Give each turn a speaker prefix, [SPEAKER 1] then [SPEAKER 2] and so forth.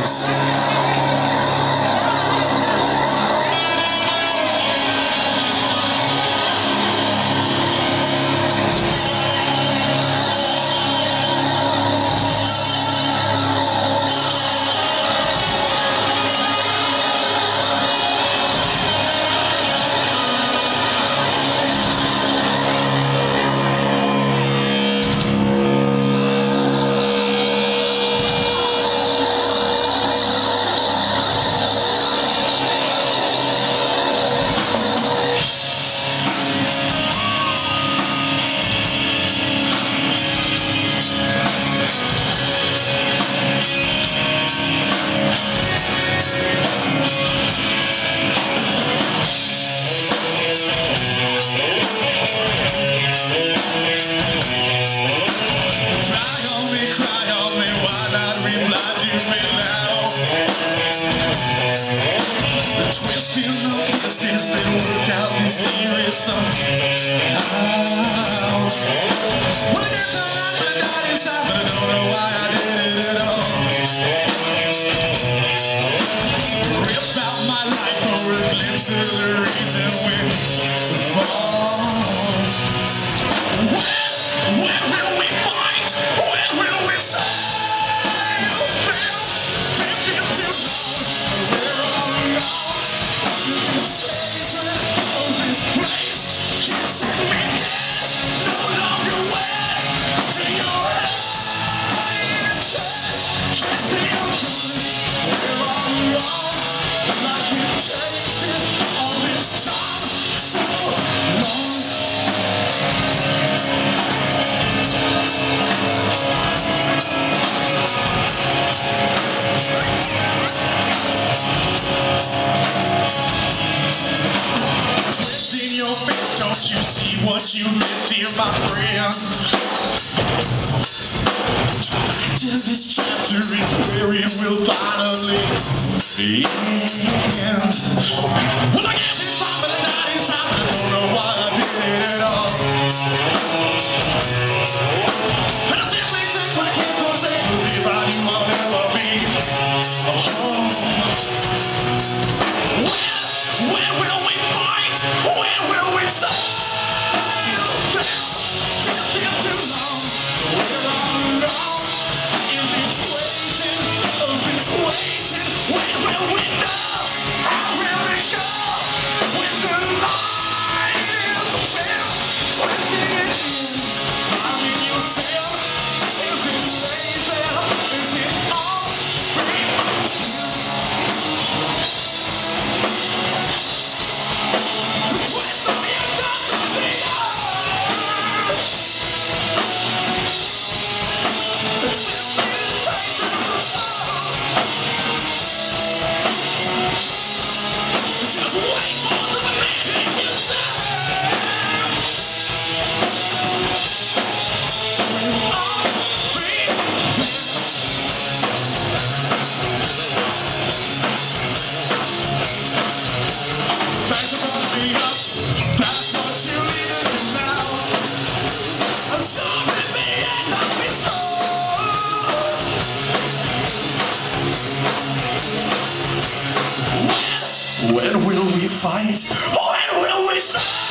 [SPEAKER 1] Rockies. Still, still work out these theories, son. you see what you missed here, my friend. Till this chapter is where it will finally end. When will we fight? When will we stop?